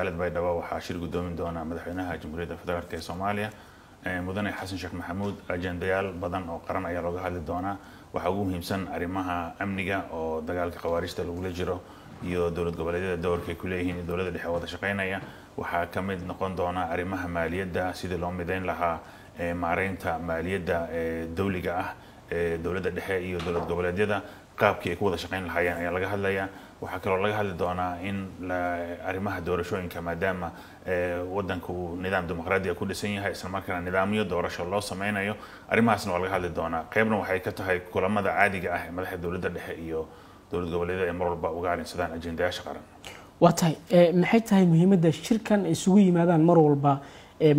magaalada baydhabo waxaa shir gudoomin doona madaxweynaha jamhuuriyadda federaalk ee soomaaliya. Mudane xasan sheekh maxamuud ajendayaal badan oo qaran ayaa looga hadli doonaa. Waxaa ugu muhiimsan arrimaha amniga oo dagaalka khawaarijta lagula jiro iyo dowlad goboleedyada doorka ay ku leeyihiin dowladda dhexe wada shaqaynaya waxaa ka mid noqon doona arrimaha maaliyadda sidii loo midayn lahaa maareynta maaliyadda dawliga ah ee dowladda dhexe iyo dowlad goboleedyada. Qaabkii ay ku wada shaqayn lahaayeen ayaa laga hadlaya waxaa kaloo laga hadli doonaa in arrimaha doorashooyinka maadaama wadanka uu nidaam dimuqraadiya ku dhisan yahay islamarkaana nidaamyo doorasho loo sameynayo arrimahaasna waa laga hadli doonaa. Qeybna waxay ka tahay kulamada caadiga ah ee madaxda dowladda dhexe iyo dowlad goboleedyada ay mar walba uga arrinsadaan ajendayaasha qaran. Waa tahay maxay tahay muhiimadda shirkan ay isugu yimaadaan mar walba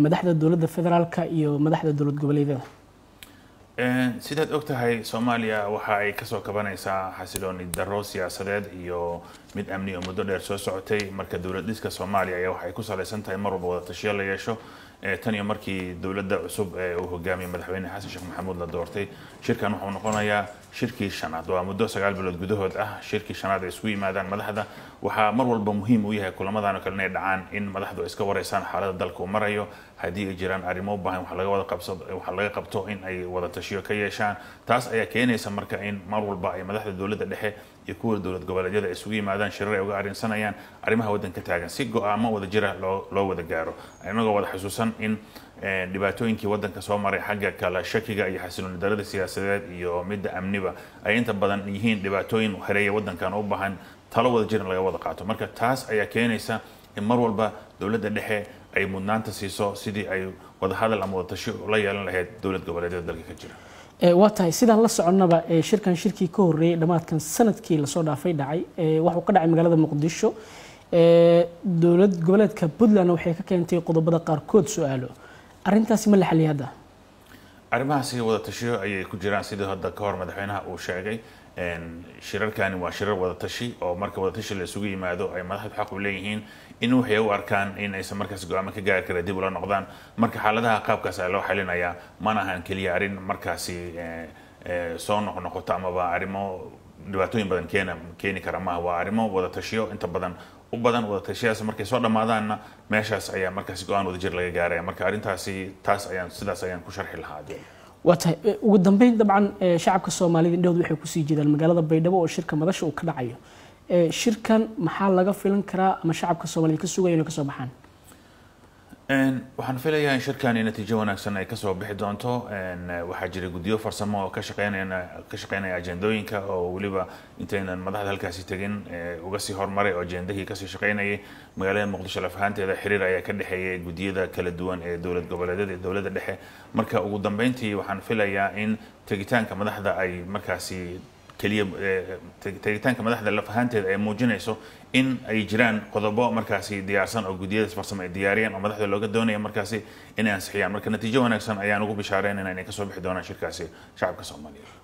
madaxda dowladda federaalka iyo madaxda dowlad goboleedyada sidaad og tahay soomaaliya waxa ay ka soo kabanaysaa xasilooni daro siyaasadeed iyo mid amni oo muddo dheer soo socotay. Marka dowlad dhiska soomaaliya ayaa waxay ku salaysan tahay mar walba wada tashiyo la yeesho. Tan iyo markii dowladda cusub ee uu hogaamiyey madaxweyne xasan sheekh maxamuud la doortay shirkan wuxuu noqonayaa shirkii shanaad. Waa muddo sagaal bilood gudahood ah shirkii shanaad ay isugu yimaadaan madaxda. Waxaa mar walba muhiim u yahay kulamadan oo kale inay dhacaan in madaxdu ay iska wareysaan xaaladda dalka uu marayo. Haddii ay jiraan arrimo u baahan wax laga qabto in ay wada tashiyo ka yeeshaan. Taas ayaa keenaysa marka in mar walba ay madaxda dowladda dhexe iyo kuwa dowlad goboleedyada ay isugu yimaadaan shirar ay uga arrinsanayaan arrimaha waddanka taagan. Si go'aamo wada jira loo wada gaaro. Inagoo wada xusuusan in dhibaatooyinkii waddanka soo maray xagga kala shakiga iyo xasilooni darada siyaasadeed iyo midda amniba ay inta badan yihiin dhibaatooyin hareeya waddankan u baahan talo wada jiran laga wada qaato. Marka taas ayaa keenaysa in mar walba dowladda dhexe ay mudnaanta siiso sidii ay wadahadal ama wadatashi la yeelan lahayd dowlad goboleedyada dalka ka jira. Waa tahay sidaan la soconnaba shirkan shirkii ka horreeyey dhammaadkan sannadkii la soo dhaafay dhacay waxuu ka dhacay magaalada muqdisho. Dowlad goboleedka puntland waxay ka keentay qodobada qaarkood su'aalo arrintaasi ma la xaliyay hadda arrimahaasi wada tashiyo ayay ku jiraan sidii hadda ka hor madaxweynaha uu sheegay. Shirarkani waa shirar wada tashi oo marka wada tashi la isugu yimaado ay madaxdu xaq u leeyihiin in waxay u arkaan in aysan markaas go'aamo ka gaari kara dib ula noqdaan. Marka xaaladaha qaabkaas ayaa loo xalinayaa mana ahan keliya arrin markaasi soo noqnoqoto amaba arrimo dhibaatooyin badan keena keeni kara. Maaha waa arrimo wada tashiyo. Inta badan u badan wada tashiyaas markay soo dhammaadaanna meeshaas ayaa markaasi go'aan wada jir laga gaaraya. Marka arrintaasi taas ayaan sidaas ayaan ku sharxi lahaa waa tahay ugu dambeyn dabcan shacabka soomaalida indhahood waxay ku sii jeedaan magaalada baydhabo oo shirka madasha uu ka dhacayo. Shirkan maxaa laga filan karaa ama shacabka soomaaliyed ka sugaya inay ka soo baxaan waxaan filayaa in shirkani natiijo wanaagsan ay ka soo bixi doonto. Waxaa jira guddiyo farsamo oo ka ka shaqeynaya ajendooyinka oo weliba intaynan madaxda halkaasi tegin uga sii hormaray oo ajendahii ka sii shaqeynayay. Magaalada muqdisho laf ahaanteeda xiriir ayaa ka dhexeeyay guddiyada kala duwan ee dowlad goboleedyada iyo dowladda dhexe. Marka ugu dambeyntii waxaan filayaa in tegitaanka madaxda ay markaasi keliya tegitaanka madaxda laf ahaanteeda ay muujinayso in ay jiraan qodobo markaasi diyaarsan oo guddiyadaas farsamo ay diyaariyeen oo madaxda looga doonaya markaasi inay ansixiyaan. Marka natiijo wanaagsan ayaan ugu bishaareynayna inay ka soo bixi doonaan shirkaasi shacabka soomaaliyeed